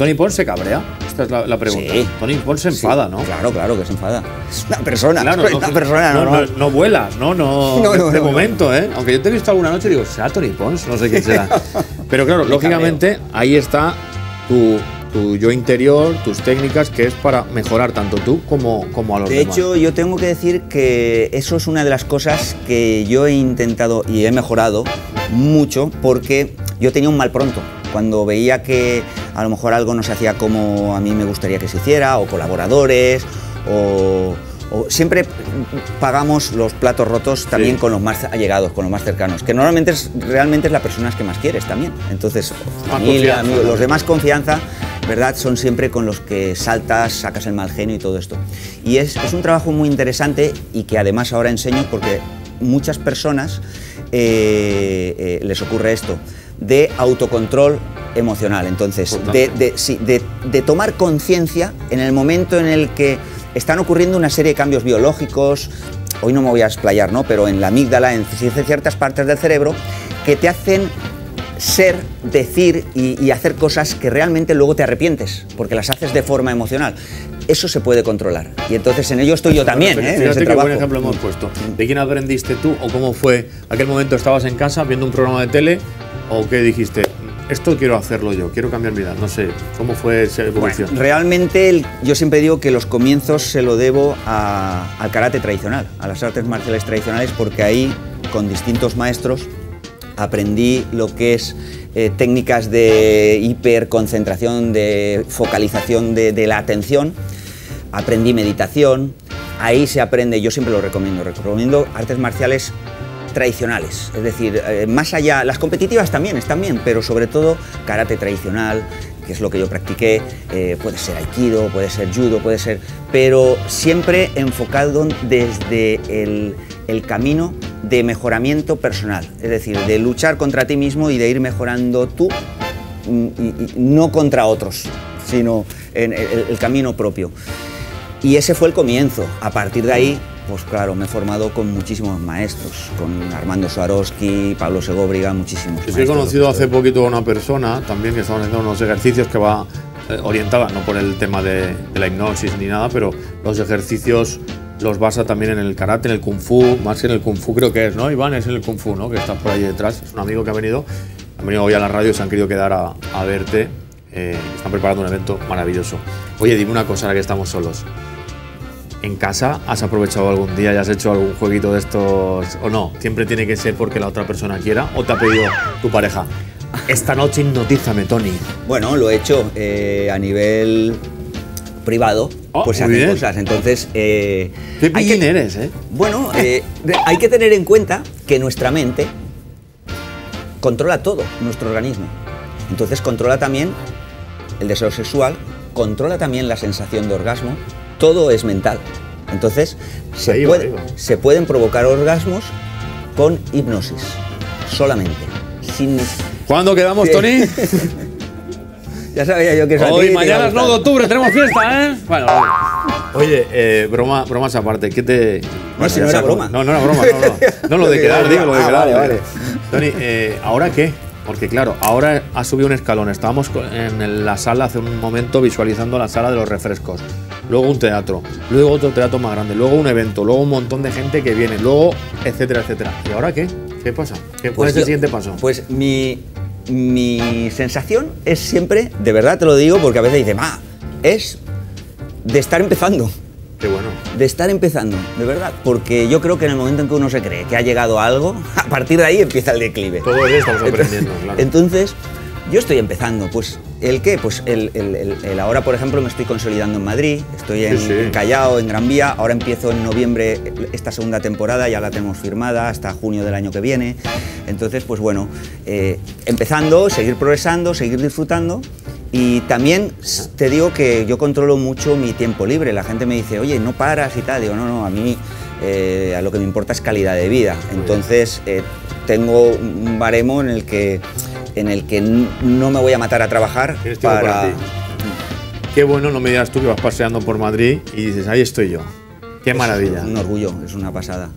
¿Tony Pons se cabrea? Esta es la, la pregunta. Sí. Tony Pons se enfada, Sí, ¿no? Claro, claro que se enfada. Es una persona, Claro, es una persona no, no, no vuelas, ¿no? No, No, no, de no, momento, ¿eh? Aunque yo te he visto alguna noche y digo, ¿será Tony Pons? No sé quién será. Pero claro, lógicamente ahí está tu, tu yo interior, tus técnicas, que es para mejorar tanto tú como, como a los De demás. hecho, yo tengo que decir que eso es una de las cosas que yo he intentado y he mejorado mucho porque yo tenía un mal pronto. Cuando veía que a lo mejor algo no se hacía como a mí me gustaría que se hiciera, o colaboradores, o, o siempre pagamos los platos rotos también con los más allegados, con los más cercanos, que normalmente es, realmente es la persona que más quieres también. Entonces, familia, amigos, los de más confianza, ¿verdad? Son siempre con los que saltas, sacas el mal genio y todo esto. Y es, es un trabajo muy interesante y que además ahora enseño porque muchas personas eh, eh, les ocurre esto, de autocontrol emocional. Entonces, de, de- sí, de- de tomar conciencia en el momento en el que están ocurriendo una serie de cambios biológicos, hoy no me voy a explayar, ¿no? Pero en la amígdala, en ciertas partes del cerebro, que te hacen ser, decir y, y hacer cosas que realmente luego te arrepientes, porque las haces de forma emocional. Eso se puede controlar. Y entonces en ello estoy yo también, ¿eh? en Fíjate ese qué trabajo. buen ejemplo hemos puesto. ¿De quién aprendiste tú o cómo fue aquel momento? ¿Estabas en casa viendo un programa de tele o qué dijiste? Esto quiero hacerlo yo, quiero cambiar mi vida. No sé, ¿cómo fue esa evolución? Bueno, realmente el- yo siempre digo que los comienzos se lo debo a- al karate tradicional, a las artes marciales tradicionales, porque ahí, con distintos maestros, aprendí lo que es eh, técnicas de hiperconcentración, de focalización de, de la atención, aprendí meditación, ahí se aprende, yo siempre lo recomiendo, recomiendo artes marciales tradicionales, es decir, eh, más allá, las competitivas también están bien, pero sobre todo karate tradicional, que es lo que yo practiqué, eh, puede ser aikido, puede ser judo, puede ser, pero siempre enfocado desde el, camino de mejoramiento personal, es decir, de luchar contra ti mismo y de ir mejorando tú, mm, no contra otros, sino en el camino propio. Y ese fue el comienzo. A partir de ahí, pues claro, me he formado con muchísimos maestros, con Armando Swarovski, Pablo Segóbriga, muchísimos. He conocido hace poquito a una persona también que estaba haciendo unos ejercicios que va eh, orientada, no por el tema de, de la hipnosis ni nada, pero los ejercicios los basa también en el karate, en el kung fu, más que en el kung fu creo que es, ¿no? Iván es en el kung fu, ¿no? Que está por ahí detrás, es un amigo que ha venido, han venido hoy a la radio y se han querido quedar a, a verte, eh, están preparando un evento maravilloso. Oye, dime una cosa ahora que estamos solos. ¿En casa has aprovechado algún día y has hecho algún jueguito de estos o no? Siempre tiene que ser porque la otra persona quiera o te ha pedido tu pareja. Esta noche hipnotízame, Tony. Bueno, lo he hecho eh, a nivel privado, Oh, pues se hacen bien. cosas. Entonces, eh, Qué hay pillín que- eres, ¿eh? Bueno, eh, hay que tener en cuenta que nuestra mente controla todo nuestro organismo. Entonces controla también el deseo sexual, controla también la sensación de orgasmo, todo es mental. Entonces se, puede- pueden provocar orgasmos con hipnosis, solamente. Sin, ¿Cuándo quedamos, Sí. Tony? ya sabía yo que eso a ti Hoy, mañana es 9 de octubre, tenemos fiesta, ¿eh? Bueno, vale. Oye, eh, broma, bromas aparte, ¿qué te...? si ya no era broma. No, no era broma, no, no. No, lo de quedar, digo, lo de diga. quedar. Ah, vale, Tony, eh, ¿ahora qué? Porque claro, ahora has subido un escalón. Estábamos en la sala hace un momento visualizando la sala de los refrescos. Luego un teatro, luego otro teatro más grande, luego un evento, luego un montón de gente que viene, luego etcétera, etcétera. ¿Y ahora qué? ¿Qué pasa? ¿Qué, ¿Cuál es el yo- siguiente paso? Pues mi, mi sensación es siempre, de verdad te lo digo, porque a veces dice, ma, es de estar empezando. Qué bueno. De estar empezando, de verdad. Porque yo creo que en el momento en que uno se cree que ha llegado a algo, a partir de ahí empieza el declive. Todo eso estamos aprendiendo, claro. Entonces, yo estoy empezando. Pues, ¿el qué? Pues el, el- el- el ahora, por ejemplo, me estoy consolidando en Madrid, estoy en, Sí, sí. en Callao, en Gran Vía. Ahora empiezo en noviembre esta segunda temporada, ya la tenemos firmada hasta junio del año que viene. Entonces, pues bueno, eh, empezando, seguir progresando, seguir disfrutando. Y también te digo que yo controlo mucho mi tiempo libre. La gente me dice, oye, no paras y tal. Digo, no, no, a mí eh, a lo que me importa es calidad de vida. Entonces, eh, tengo un baremo en el que, en el que no me voy a matar a trabajar para ti. Qué bueno, no me digas tú que vas paseando por Madrid y dices, ahí estoy yo. Qué maravilla. Un orgullo, es una pasada.